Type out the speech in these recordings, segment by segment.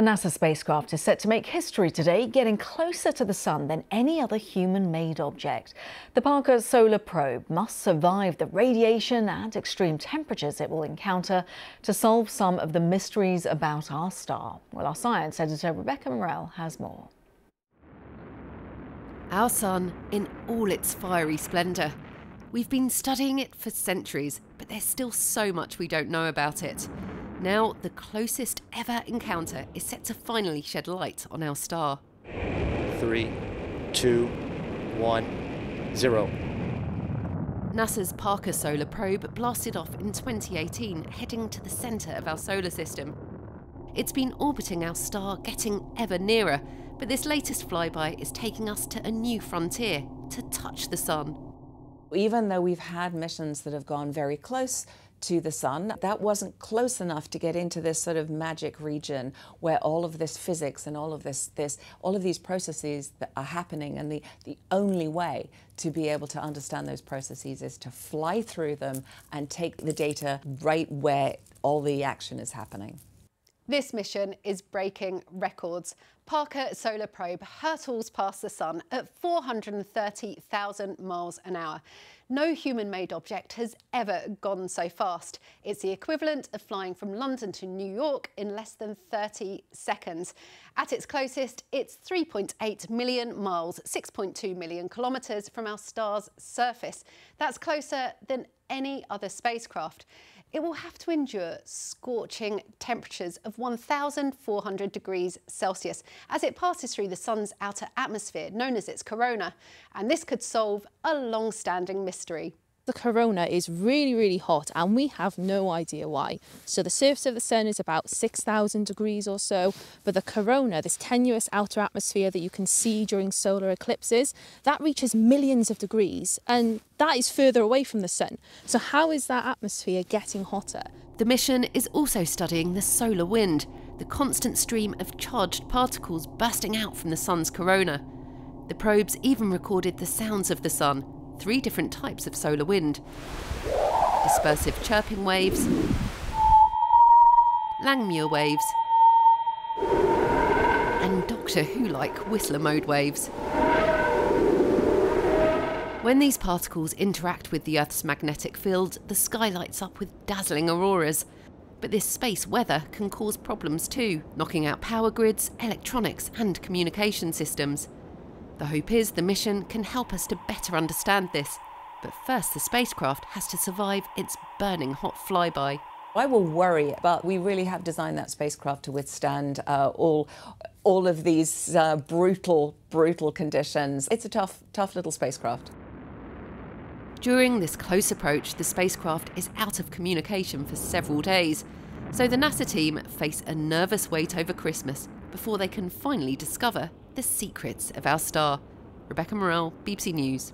A NASA spacecraft is set to make history today, getting closer to the Sun than any other human made object. The Parker Solar Probe must survive the radiation and extreme temperatures it will encounter to solve some of the mysteries about our star. Well, our science editor Rebecca Morelle has more. Our Sun in all its fiery splendour. We've been studying it for centuries, but there's still so much we don't know about it. Now, the closest ever encounter is set to finally shed light on our star. Three, two, one, zero. NASA's Parker Solar Probe blasted off in 2018, heading to the centre of our solar system. It's been orbiting our star, getting ever nearer, but this latest flyby is taking us to a new frontier to touch the Sun. Even though we've had missions that have gone very close to the sun. That wasn't close enough to get into this sort of magic region where all of this physics and all of this, this all of these processes that are happening. And the, the only way to be able to understand those processes is to fly through them and take the data right where all the action is happening. This mission is breaking records. Parker Solar Probe hurtles past the sun at 430,000 miles an hour. No human-made object has ever gone so fast. It's the equivalent of flying from London to New York in less than 30 seconds. At its closest, it's 3.8 million miles, 6.2 million kilometres from our star's surface. That's closer than any other spacecraft it will have to endure scorching temperatures of 1,400 degrees Celsius as it passes through the sun's outer atmosphere, known as its corona. And this could solve a long-standing mystery the corona is really, really hot and we have no idea why. So the surface of the sun is about 6,000 degrees or so, but the corona, this tenuous outer atmosphere that you can see during solar eclipses, that reaches millions of degrees and that is further away from the sun. So how is that atmosphere getting hotter? The mission is also studying the solar wind, the constant stream of charged particles bursting out from the sun's corona. The probes even recorded the sounds of the sun, three different types of solar wind dispersive chirping waves, Langmuir waves, and Doctor Who like Whistler mode waves. When these particles interact with the Earth's magnetic field, the sky lights up with dazzling auroras. But this space weather can cause problems too, knocking out power grids, electronics, and communication systems. The hope is the mission can help us to better understand this. But first, the spacecraft has to survive its burning hot flyby. I will worry, but we really have designed that spacecraft to withstand uh, all, all of these uh, brutal, brutal conditions. It's a tough, tough little spacecraft. During this close approach, the spacecraft is out of communication for several days. So the NASA team face a nervous wait over Christmas before they can finally discover the secrets of our star. Rebecca Morelle, BBC News.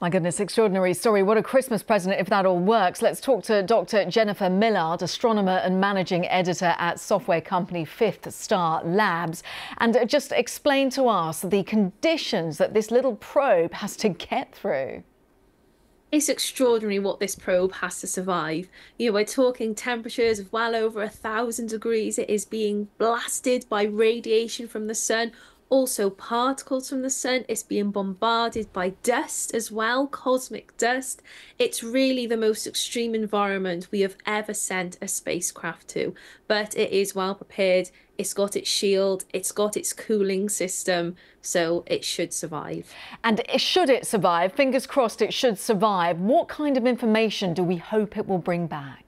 My goodness, extraordinary story. What a Christmas present if that all works. Let's talk to Dr. Jennifer Millard, astronomer and managing editor at software company Fifth Star Labs, and just explain to us the conditions that this little probe has to get through it's extraordinary what this probe has to survive. You know, we're talking temperatures of well over a thousand degrees. It is being blasted by radiation from the sun, also particles from the sun. It's being bombarded by dust as well, cosmic dust. It's really the most extreme environment we have ever sent a spacecraft to, but it is well prepared. It's got its shield, it's got its cooling system, so it should survive. And should it survive, fingers crossed it should survive, what kind of information do we hope it will bring back?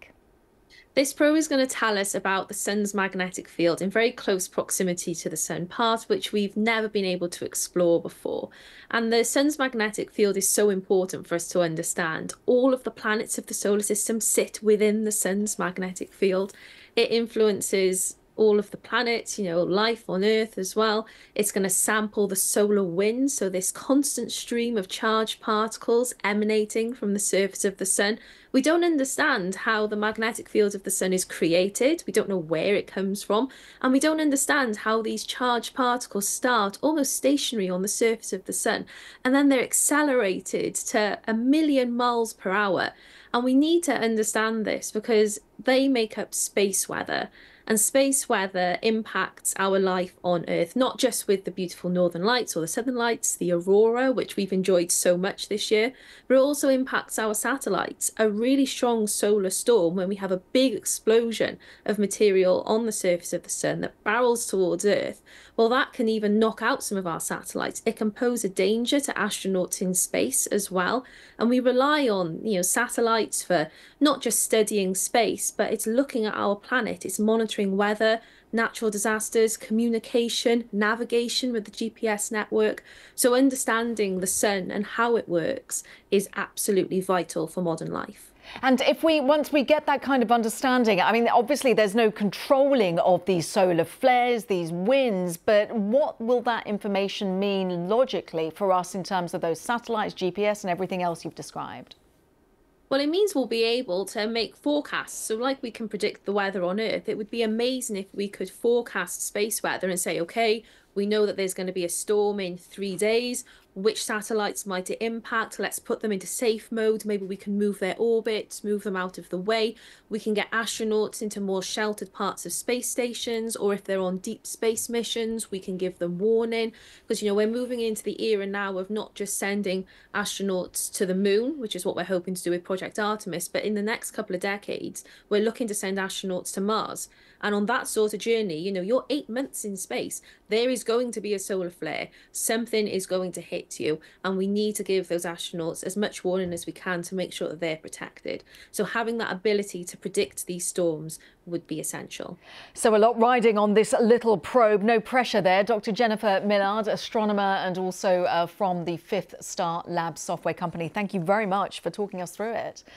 This probe is going to tell us about the sun's magnetic field in very close proximity to the sun, part which we've never been able to explore before. And the sun's magnetic field is so important for us to understand. All of the planets of the solar system sit within the sun's magnetic field. It influences all of the planets, you know, life on Earth as well. It's going to sample the solar wind, so this constant stream of charged particles emanating from the surface of the sun. We don't understand how the magnetic field of the sun is created. We don't know where it comes from. And we don't understand how these charged particles start almost stationary on the surface of the sun. And then they're accelerated to a million miles per hour. And we need to understand this because they make up space weather. And space weather impacts our life on Earth, not just with the beautiful northern lights or the southern lights, the aurora, which we've enjoyed so much this year, but it also impacts our satellites. A really strong solar storm, when we have a big explosion of material on the surface of the sun that barrels towards Earth, well, that can even knock out some of our satellites. It can pose a danger to astronauts in space as well. And we rely on, you know, satellites for not just studying space, but it's looking at our planet, it's monitoring weather, natural disasters, communication, navigation with the GPS network. So understanding the sun and how it works is absolutely vital for modern life. And if we, once we get that kind of understanding, I mean, obviously there's no controlling of these solar flares, these winds, but what will that information mean logically for us in terms of those satellites, GPS, and everything else you've described? Well, it means we'll be able to make forecasts. So, like we can predict the weather on Earth, it would be amazing if we could forecast space weather and say, okay, we know that there's going to be a storm in three days. Which satellites might it impact? Let's put them into safe mode. Maybe we can move their orbits, move them out of the way. We can get astronauts into more sheltered parts of space stations, or if they're on deep space missions, we can give them warning. Because, you know, we're moving into the era now of not just sending astronauts to the moon, which is what we're hoping to do with Project Artemis, but in the next couple of decades, we're looking to send astronauts to Mars. And on that sort of journey, you know, you're eight months in space. There is going to be a solar flare. Something is going to you. And we need to give those astronauts as much warning as we can to make sure that they're protected. So having that ability to predict these storms would be essential. So a lot riding on this little probe. No pressure there. Dr. Jennifer Millard, astronomer and also uh, from the Fifth Star Lab software company. Thank you very much for talking us through it.